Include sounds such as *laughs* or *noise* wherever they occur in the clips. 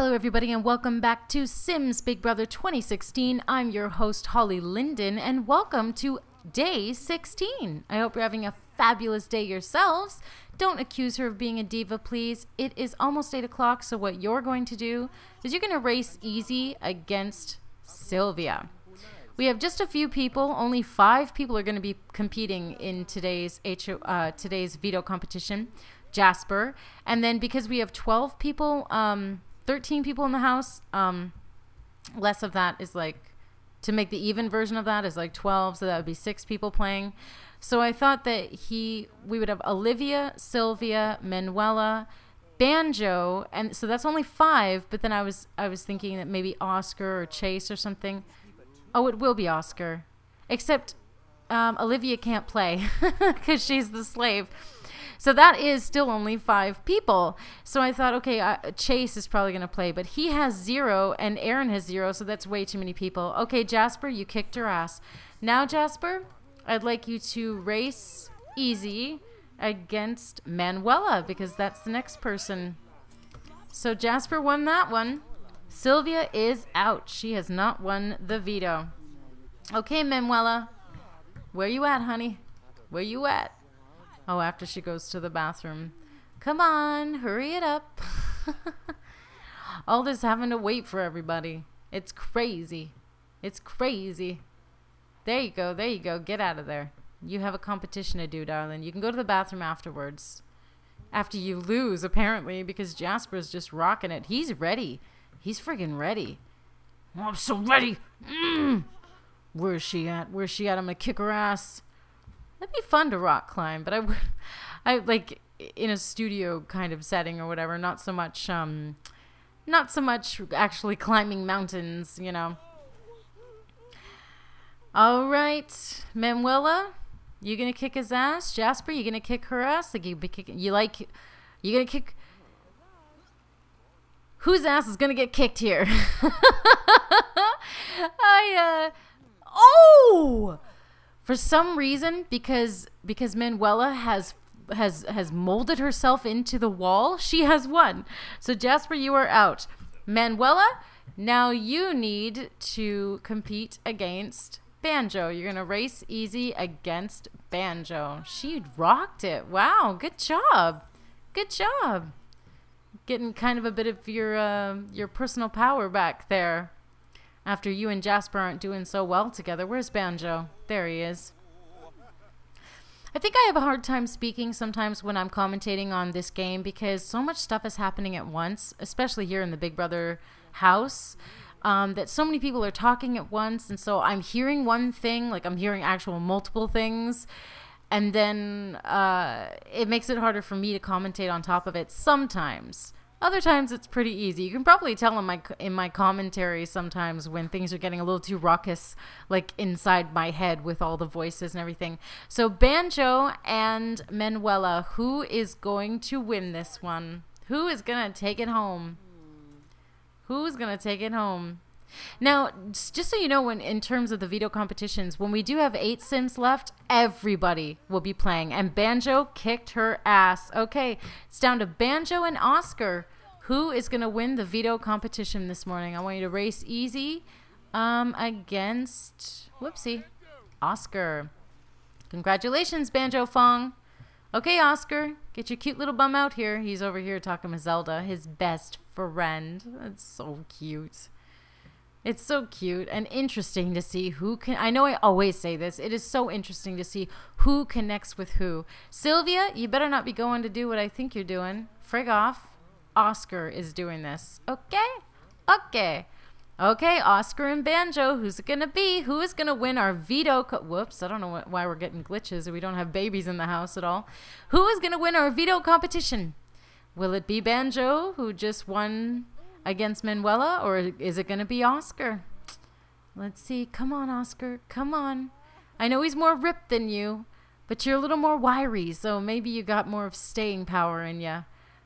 Hello, everybody, and welcome back to Sims Big Brother 2016. I'm your host, Holly Lindin, and welcome to day 16. I hope you're having a fabulous day yourselves. Don't accuse her of being a diva, please. It is almost 8 o'clock, so what you're going to do is you're going to race easy against Sylvia. We have just a few people. Only five people are going to be competing in today's uh, today's veto competition. Jasper, and then because we have 12 people, um, 13 people in the house, um, less of that is like to make the even version of that is like 12, so that would be six people playing. So I thought that he we would have Olivia, Sylvia, Manuela, Banjo, and so that's only five. But then I was I was thinking that maybe Oscar or Chase or something. Oh, it will be Oscar, except um, Olivia can't play *laughs* because she's the slave. So that is still only five people. So I thought, okay, uh, Chase is probably going to play, but he has zero and Aaron has zero, so that's way too many people. Okay, Jasper, you kicked her ass. Now, Jasper, I'd like you to race easy against Manuela because that's the next person. So Jasper won that one. Sylvia is out. She has not won the veto. Okay, Manuela. Where you at, honey? Where you at? Oh, after she goes to the bathroom. Come on, hurry it up. *laughs* All this having to wait for everybody. It's crazy. It's crazy. There you go. There you go. Get out of there. You have a competition to do, darling. You can go to the bathroom afterwards. After you lose, apparently, because Jasper's just rocking it. He's ready. He's friggin' ready. Oh, I'm so ready. Mm. Where's she at? Where's she at? I'm gonna kick her ass. That'd be fun to rock climb, but I would, *laughs* I like in a studio kind of setting or whatever. Not so much, um, not so much actually *laughs* climbing mountains, you know. All right, Manuela, you gonna kick his ass? Jasper, you gonna kick her ass? Like you be kicking? You like? You gonna kick? Whose ass is gonna get kicked here? *laughs* I uh, oh for some reason because because Manuela has has has molded herself into the wall, she has won. So Jasper, you are out. Manuela, now you need to compete against Banjo. You're gonna race easy against Banjo. She rocked it. Wow, good job. Good job. Getting kind of a bit of your uh, your personal power back there after you and Jasper aren't doing so well together. Where's Banjo? There he is. I think I have a hard time speaking sometimes when I'm commentating on this game because so much stuff is happening at once, especially here in the Big Brother house. Um, that so many people are talking at once, and so I'm hearing one thing, like I'm hearing actual multiple things, and then uh, it makes it harder for me to commentate on top of it sometimes. Other times it's pretty easy. You can probably tell in my in my commentary sometimes when things are getting a little too raucous, like inside my head with all the voices and everything. So Banjo and Manuela, who is going to win this one? Who is gonna take it home? Who's gonna take it home? Now, just so you know, when in terms of the veto competitions, when we do have eight Sims left, everybody will be playing. And Banjo kicked her ass. Okay, it's down to Banjo and Oscar. Who is going to win the veto competition this morning? I want you to race easy um, against, whoopsie, Oscar. Congratulations, Banjo Fong. Okay, Oscar, get your cute little bum out here. He's over here talking with Zelda, his best friend. That's so cute. It's so cute and interesting to see who can. I know I always say this. It is so interesting to see who connects with who. Sylvia, you better not be going to do what I think you're doing. Frig off. Oscar is doing this. Okay? Okay. Okay, Oscar and Banjo, who's it going to be? Who is going to win our veto? Whoops, I don't know why we're getting glitches. We don't have babies in the house at all. Who is going to win our veto competition? Will it be Banjo, who just won against Manuela, or is it going to be Oscar? Let's see. Come on, Oscar. Come on. I know he's more ripped than you, but you're a little more wiry, so maybe you got more of staying power in you.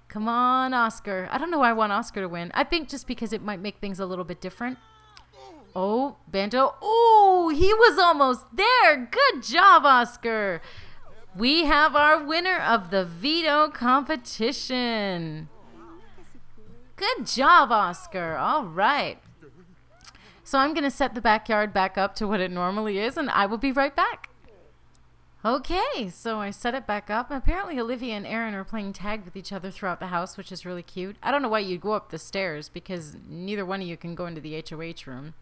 Come on, Oscar. I don't know why I want Oscar to win. I think just because it might make things a little bit different. Oh, Banjo. Oh, he was almost there. Good job, Oscar. We have our winner of the veto competition. Good job, Oscar. All right. So I'm going to set the backyard back up to what it normally is, and I will be right back. Okay, so I set it back up. Apparently, Olivia and Aaron are playing tag with each other throughout the house, which is really cute. I don't know why you'd go up the stairs because neither one of you can go into the HOH room.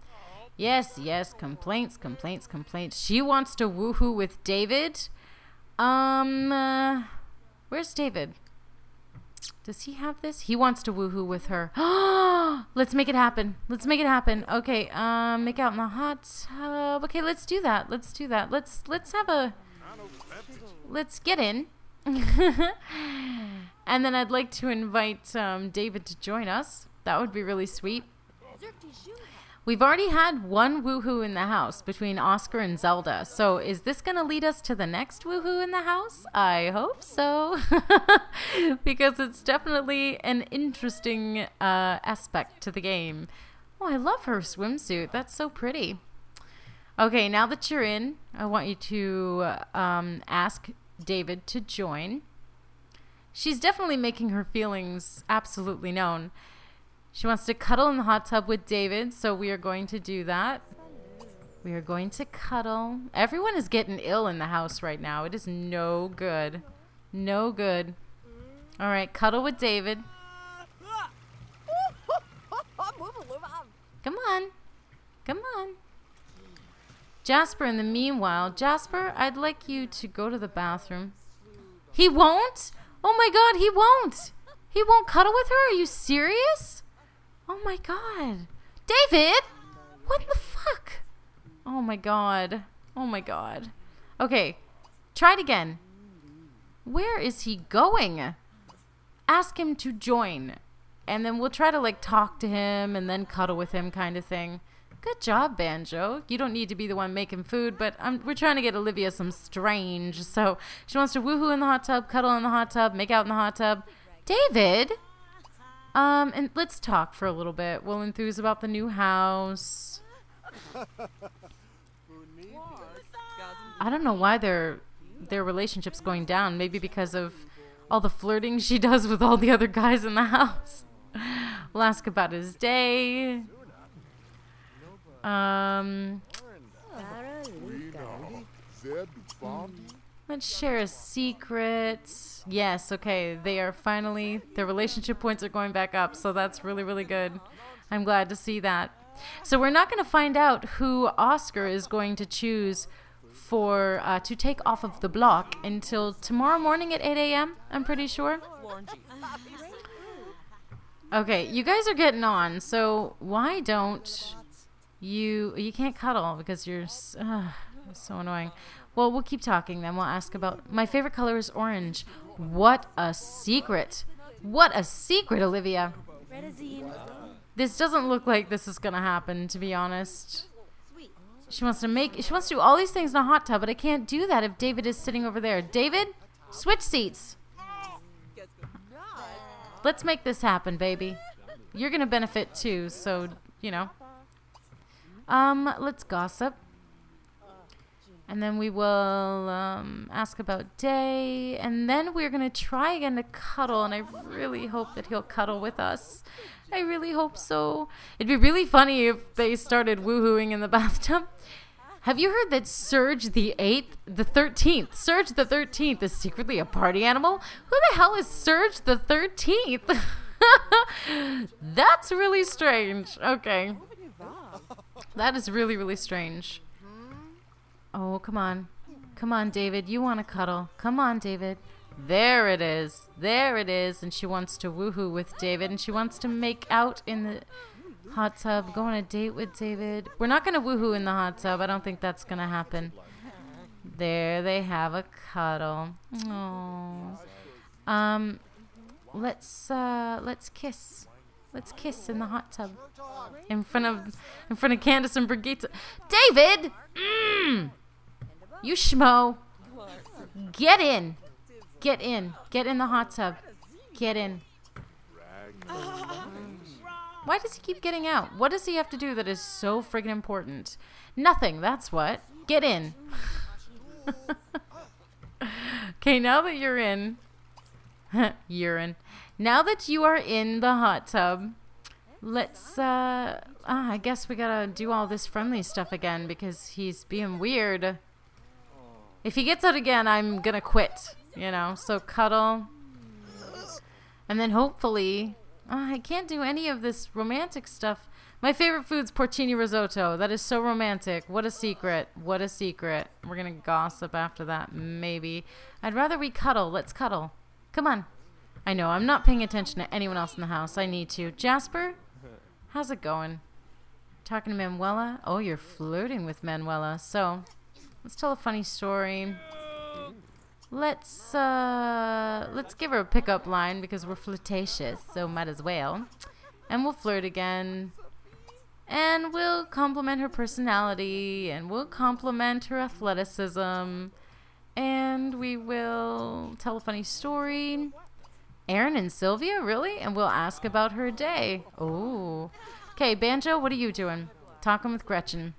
Yes, yes, complaints, complaints, complaints. She wants to woohoo with David. Um, uh, where's David? Does he have this? He wants to woohoo with her. *gasps* let's make it happen. Let's make it happen. Okay, um, make out in the hot tub. Okay, let's do that. Let's do that. Let's let's have a let's get in. *laughs* and then I'd like to invite um, David to join us. That would be really sweet. We've already had one woohoo in the house between Oscar and Zelda. So is this going to lead us to the next woohoo in the house? I hope so. *laughs* because it's definitely an interesting uh, aspect to the game. Oh, I love her swimsuit. That's so pretty. Okay, now that you're in, I want you to um, ask David to join. She's definitely making her feelings absolutely known. She wants to cuddle in the hot tub with David, so we are going to do that. We are going to cuddle. Everyone is getting ill in the house right now. It is no good. No good. All right, cuddle with David. Come on. Come on. Jasper, in the meanwhile, Jasper, I'd like you to go to the bathroom. He won't? Oh my god, he won't. He won't cuddle with her? Are you serious? Oh my god. David! What the fuck? Oh my god. Oh my god. Okay. Try it again. Where is he going? Ask him to join. And then we'll try to like talk to him and then cuddle with him kind of thing. Good job, Banjo. You don't need to be the one making food, but I'm, we're trying to get Olivia some strange. So she wants to woohoo in the hot tub, cuddle in the hot tub, make out in the hot tub. David? Um, and let's talk for a little bit. We'll enthuse about the new house. I don't know why their their relationship's going down. Maybe because of all the flirting she *laughs* does with all the other guys in the house. We'll ask about his day. Um, let's share a secret. Yes, okay. They are finally, their relationship points are going back up. So that's really, really good. I'm glad to see that. So we're not going to find out who Oscar is going to choose for uh, to take off of the block until tomorrow morning at 8 a.m. I'm pretty sure. Okay, you guys are getting on. So why don't you you can't cuddle because you're uh, so annoying. Well, we'll keep talking then. We'll ask about my favorite color is orange. What a secret. What a secret, Olivia. This doesn't look like this is going to happen, to be honest. She wants to make, she wants to do all these things in a hot tub, but I can't do that if David is sitting over there. David, switch seats. Let's make this happen, baby. You're going to benefit too, so, you know. Um, let's gossip. And then we will um, ask about day. And then we're going to try again to cuddle. And I really hope that he'll cuddle with us. I really hope so. It'd be really funny if they started woohooing in the *laughs* bathtub. Have you heard that Serge the 8th, the 13th, Serge the 13th is secretly a party animal? Who the hell is Serge the 13th? *laughs* That's really strange. Okay. That is really, really strange. Oh, come on. Come on, David. You want to cuddle. Come on, David. There it is. There it is. And she wants to woohoo with David. And she wants to make out in the hot tub. Go on a date with David. We're not going to woohoo in the hot tub. I don't think that's going to happen. There they have a cuddle. Oh. Um, let's, uh, let's kiss. Let's kiss in the hot tub. In front of in front of Candace and Brigitte. David! Mm! You schmo. Get in. Get in. Get in the hot tub. Get in. Why does he keep getting out? What does he have to do that is so friggin' important? Nothing, that's what. Get in. *laughs* okay, now that you're in, *laughs* urine. Now that you are in the hot tub, let's uh ah, I guess we gotta do all this friendly stuff again because he's being weird. If he gets out again, I'm gonna quit, you know. So cuddle. And then hopefully oh, I can't do any of this romantic stuff. My favorite food's porcini risotto. That is so romantic. What a secret. What a secret. We're gonna gossip after that, maybe. I'd rather we cuddle. Let's cuddle. Come on. I know, I'm not paying attention to anyone else in the house. I need to. Jasper? How's it going? Talking to Manuela? Oh, you're flirting with Manuela. So, let's tell a funny story. Let's, uh, let's give her a pickup line because we're flirtatious, so might as well. And we'll flirt again. And we'll compliment her personality, and we'll compliment her athleticism. And we will tell a funny story. Aaron and Sylvia, really? And we'll ask about her day. Oh. Okay, Banjo, what are you doing? Talking with Gretchen.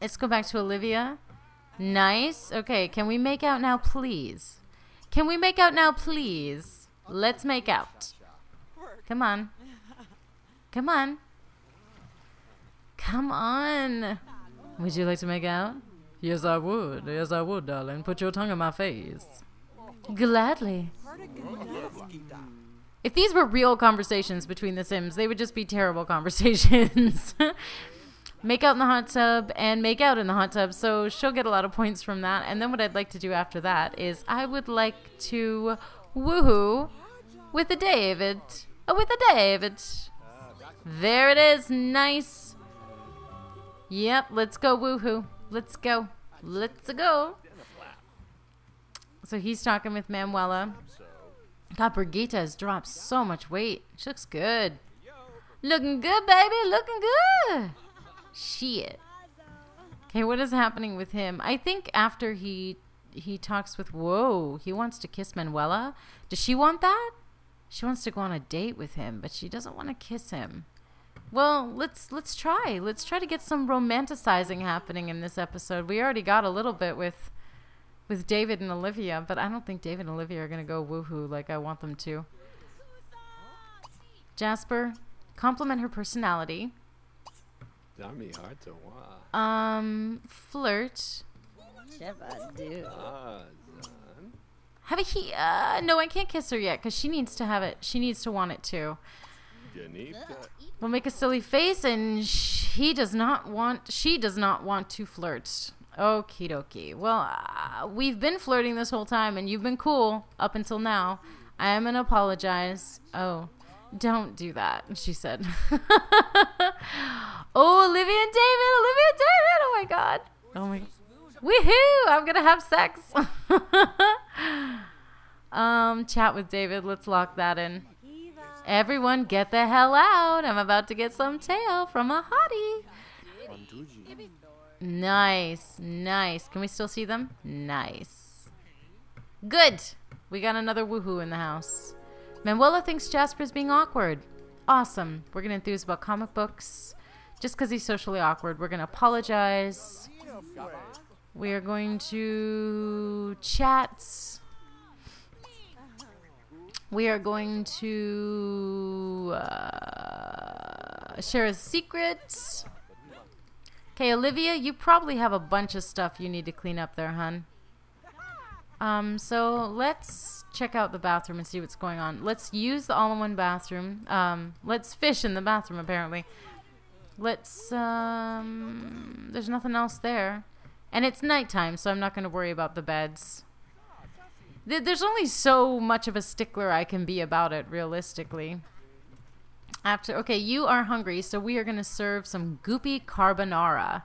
Let's go back to Olivia. Nice. Okay, can we make out now, please? Can we make out now, please? Let's make out. Come on. Come on. Come on. Would you like to make out? Yes, I would. Yes, I would, darling. Put your tongue in my face. Gladly. If these were real conversations between the Sims, they would just be terrible *laughs* conversations. Make out in the hot tub and make out in the hot tub. So she'll get a lot of points from that. And then what I'd like to do after that is I would like to woohoo with a David. Oh, with a David. There it is. Nice. Yep, let's go woohoo. Let's go. Let's go. So he's talking with Manuela. God, Brigitte has dropped so much weight. She looks good. Looking good, baby. Looking good. Shit. Okay, what is happening with him? I think after he he talks with Whoa, he wants to kiss Manuela. Does she want that? She wants to go on a date with him, but she doesn't want to kiss him. Well, let's let's try. Let's try to get some romanticizing happening in this episode. We already got a little bit with with David and Olivia, but I don't think David and Olivia are going to go woohoo like I want them to. Jasper, compliment her personality. Um, flirt. Have a he? Uh, no, I can't kiss her yet because she needs to have it. She needs to want it too. We'll make a silly face, and he does not want. She does not want to flirt. Okie dokie. Well, uh, we've been flirting this whole time, and you've been cool up until now. I am gonna apologize. Oh, don't do that, she said. *laughs* oh, Olivia and David, Olivia and David. Oh my god. Oh my. Woohoo! I'm gonna have sex. *laughs* um, chat with David. Let's lock that in. Everyone, get the hell out! I'm about to get some tail from a hottie. Nice, nice. Can we still see them? Nice. Good. We got another woohoo in the house. Manuela thinks Jasper's being awkward. Awesome. We're going to enthuse about comic books. Just because he's socially awkward, we're going to apologize. We are going to chat. We are going to uh, share a secret. Okay, Olivia, you probably have a bunch of stuff you need to clean up there, hun. Um, so let's check out the bathroom and see what's going on. Let's use the all-in-one bathroom. Um, let's fish in the bathroom, apparently. Let's, um, there's nothing else there. And it's nighttime, so I'm not going to worry about the beds. There's only so much of a stickler I can be about it, realistically. After okay, you are hungry, so we are gonna serve some goopy carbonara.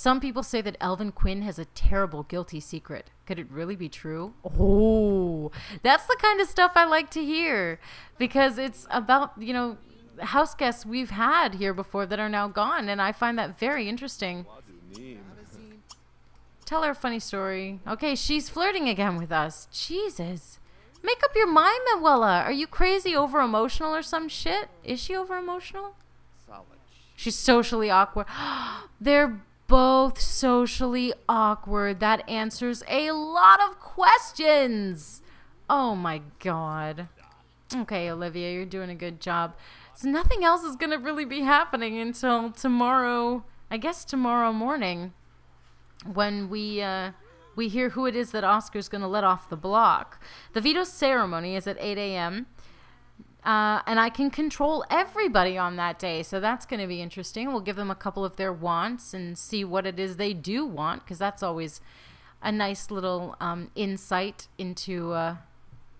Some people say that Elvin Quinn has a terrible guilty secret. Could it really be true? Oh, that's the kind of stuff I like to hear because it's about, you know, house guests we've had here before that are now gone, and I find that very interesting. Tell her a funny story. Okay, she's flirting again with us. Jesus. Make up your mind, Manuela. Are you crazy over emotional or some shit? Is she over emotional? She's socially awkward. *gasps* They're both socially awkward. That answers a lot of questions. Oh my god. Okay, Olivia, you're doing a good job. So nothing else is going to really be happening until tomorrow. I guess tomorrow morning, when we uh, we hear who it is that Oscar's going to let off the block. The veto ceremony is at 8 a.m. Uh, and I can control everybody on that day, so that's going to be interesting. We'll give them a couple of their wants and see what it is they do want, because that's always a nice little um, insight into uh,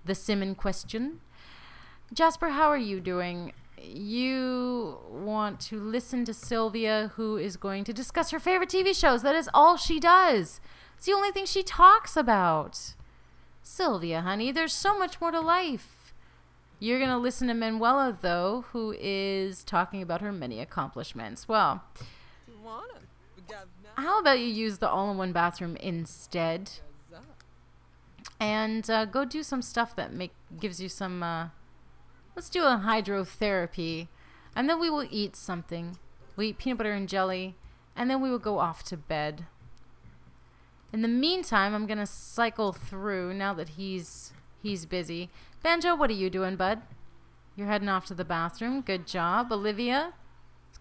the sim in question. Jasper, how are you doing? You want to listen to Sylvia, who is going to discuss her favorite TV shows. That is all she does. It's the only thing she talks about. Sylvia, honey, there's so much more to life. You're going to listen to Manuela, though, who is talking about her many accomplishments. Well, how about you use the all in one bathroom instead? And uh, go do some stuff that make gives you some. Uh, let's do a hydrotherapy. And then we will eat something. We eat peanut butter and jelly. And then we will go off to bed. In the meantime, I'm going to cycle through now that he's he's busy. Banjo, what are you doing, bud? You're heading off to the bathroom. Good job. Olivia,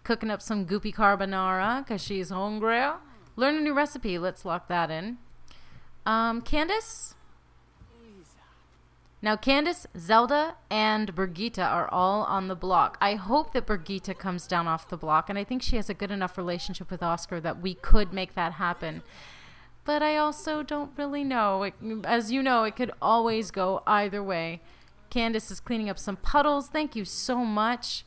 cooking up some goopy carbonara because she's hungry. Learn a new recipe. Let's lock that in. Um, Candace? Now, Candace, Zelda, and Brigitte are all on the block. I hope that Brigitte comes down off the block, and I think she has a good enough relationship with Oscar that we could make that happen. But I also don't really know. It, as you know, it could always go either way. Candace is cleaning up some puddles. Thank you so much.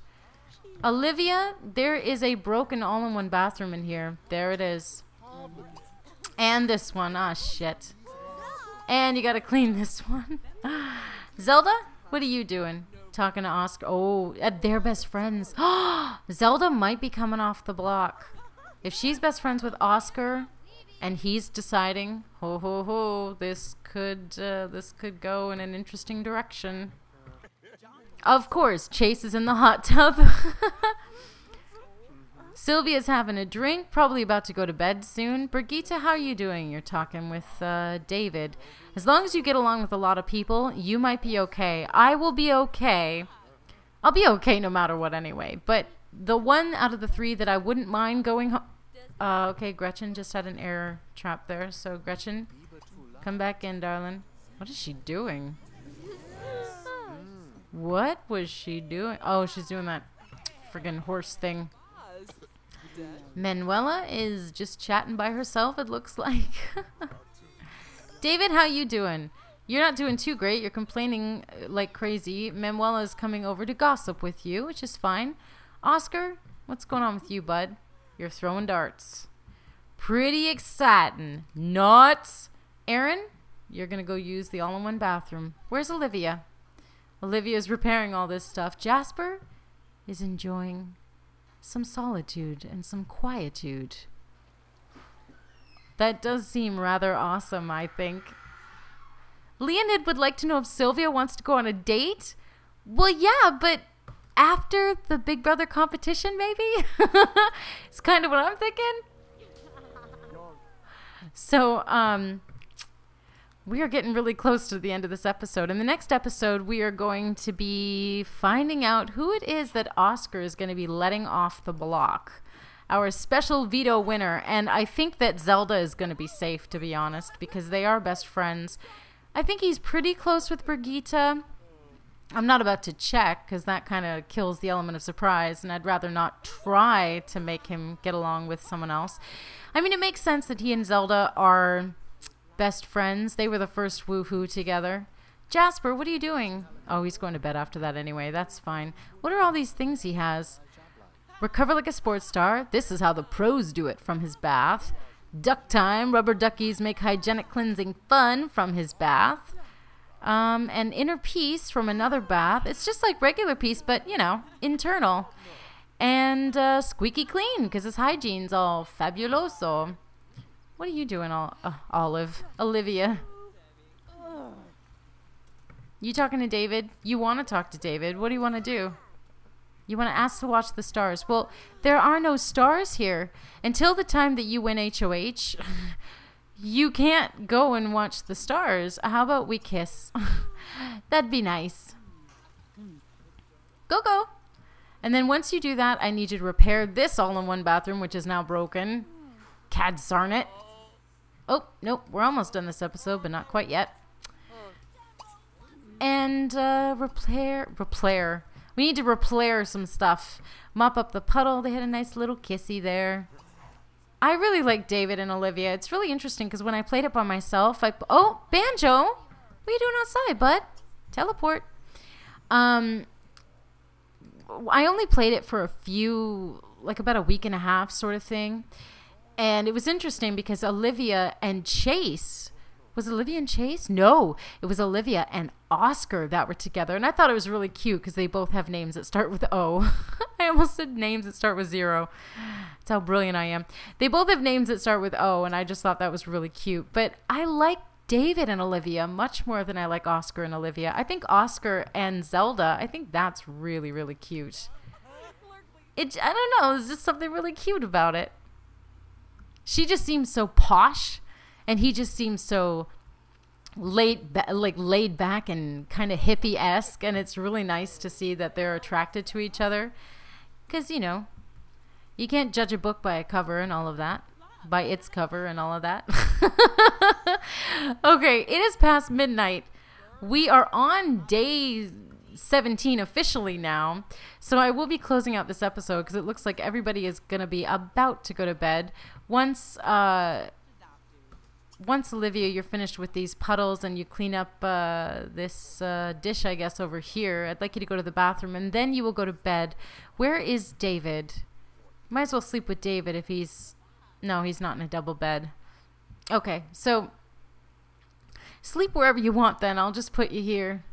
Olivia, there is a broken all in one bathroom in here. There it is. And this one. Ah, shit. And you gotta clean this one. *laughs* Zelda, what are you doing? Talking to Oscar. Oh, uh, they're best friends. *gasps* Zelda might be coming off the block. If she's best friends with Oscar, and he's deciding, ho ho ho, this could uh, this could go in an interesting direction. Of course, Chase is in the hot tub. *laughs* Sylvia's having a drink, probably about to go to bed soon. Brigitte, how are you doing? You're talking with uh, David. As long as you get along with a lot of people, you might be okay. I will be okay. I'll be okay no matter what anyway. But the one out of the three that I wouldn't mind going home. Uh, okay, Gretchen just had an error trap there. So, Gretchen, come back in, darling. What is she doing? What was she doing? Oh, she's doing that friggin' horse thing. Manuela is just chatting by herself, it looks like. *laughs* David, how you doing? You're not doing too great. You're complaining uh, like crazy. Manuela is coming over to gossip with you, which is fine. Oscar, what's going on with you, bud? You're throwing darts. Pretty exciting. Nuts. Aaron, you're going to go use the all in one bathroom. Where's Olivia? Olivia's repairing all this stuff. Jasper is enjoying some solitude and some quietude. That does seem rather awesome, I think. Leonid would like to know if Sylvia wants to go on a date. Well, yeah, but after the Big Brother competition, maybe? *laughs* it's kind of what I'm thinking. So, um, we are getting really close to the end of this episode. In the next episode, we are going to be finding out who it is that Oscar is going to be letting off the block. Our special veto winner. And I think that Zelda is going to be safe, to be honest, because they are best friends. I think he's pretty close with Brigitte. I'm not about to check because that kind of kills the element of surprise, and I'd rather not try to make him get along with someone else. I mean, it makes sense that he and Zelda are best friends. They were the first woohoo together. Jasper, what are you doing? Oh, he's going to bed after that anyway. That's fine. What are all these things he has? Recover like a sports star. This is how the pros do it from his bath. Duck time. Rubber duckies make hygienic cleansing fun from his bath. Um, an inner peace from another bath. It's just like regular peace, but, you know, internal. And uh, squeaky clean because his hygiene's all fabuloso. What are you doing, uh, Olive? Olivia? You talking to David? You want to talk to David. What do you want to do? You want to ask to watch the stars. Well, there are no stars here. Until the time that you win HOH, you can't go and watch the stars. How about we kiss? *laughs* That'd be nice. Go, go. And then once you do that, I need you to repair this all-in-one bathroom, which is now broken. Cad Sarnet. Oh, nope, we're almost done this episode, but not quite yet. And uh, repair, repair. We need to repair some stuff. Mop up the puddle. They had a nice little kissy there. I really like David and Olivia. It's really interesting because when I played it by myself, I oh Banjo, what are you doing outside, bud? Teleport. Um, I only played it for a few, like about a week and a half, sort of thing, and it was interesting because Olivia and Chase was Olivia and Chase? No, it was Olivia and Oscar that were together. And I thought it was really cute because they both have names that start with O. *laughs* I almost said names that start with zero. That's how brilliant I am. They both have names that start with O, and I just thought that was really cute. But I like David and Olivia much more than I like Oscar and Olivia. I think Oscar and Zelda, I think that's really, really cute. It, I don't know, there's just something really cute about it. She just seems so posh and he just seems so laid like laid back and kind of hippie esque, and it's really nice to see that they're attracted to each other, because you know, you can't judge a book by a cover and all of that, by its cover and all of that. *laughs* okay, it is past midnight. We are on day 17 officially now. So I will be closing out this episode because it looks like everybody is going to be about to go to bed. Once uh, once Olivia, you're finished with these puddles and you clean up uh, this uh, dish, I guess, over here, I'd like you to go to the bathroom and then you will go to bed. Where is David? Might as well sleep with David if he's. No, he's not in a double bed. Okay, so sleep wherever you want then. I'll just put you here.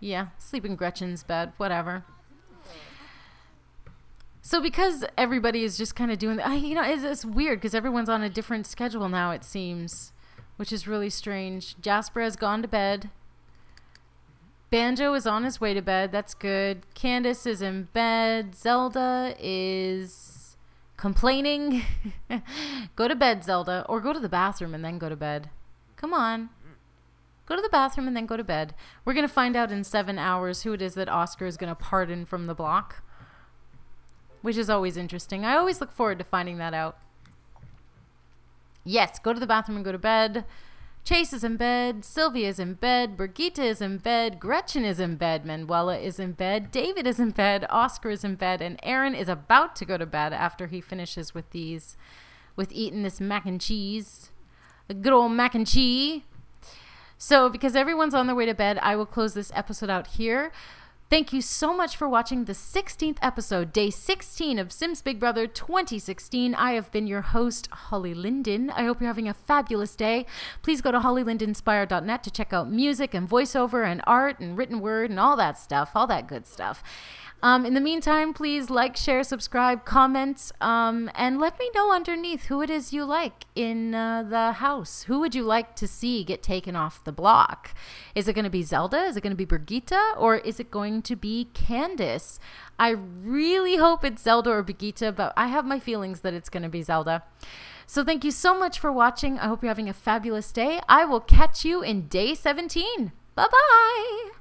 Yeah, sleep in Gretchen's bed, whatever. So because everybody is just kind of doing, I, you know, it's, it's weird because everyone's on a different schedule now. It seems, which is really strange. Jasper has gone to bed. Banjo is on his way to bed. That's good. Candace is in bed. Zelda is complaining. *laughs* go to bed, Zelda, or go to the bathroom and then go to bed. Come on. Go to the bathroom and then go to bed. We're going to find out in seven hours who it is that Oscar is going to pardon from the block which is always interesting. I always look forward to finding that out. Yes, go to the bathroom and go to bed. Chase is in bed. Sylvia is in bed. Brigitte is in bed. Gretchen is in bed. Manuela is in bed. David is in bed. Oscar is in bed. And Aaron is about to go to bed after he finishes with these, with eating this mac and cheese. A good old mac and cheese. So, because everyone's on their way to bed, I will close this episode out here. Thank you so much for watching the 16th episode, day 16 of Sims Big Brother 2016. I have been your host, Holly Lindin. I hope you're having a fabulous day. Please go to hollylindinspire.net to check out music and voiceover and art and written word and all that stuff, all that good stuff. Um, in the meantime, please like, share, subscribe, comment, um, and let me know underneath who it is you like in uh, the house. Who would you like to see get taken off the block? Is it going to be Zelda? Is it going to be Brigitte? Or is it going to be Candace? I really hope it's Zelda or Brigitte, but I have my feelings that it's going to be Zelda. So thank you so much for watching. I hope you're having a fabulous day. I will catch you in day 17. Bye bye.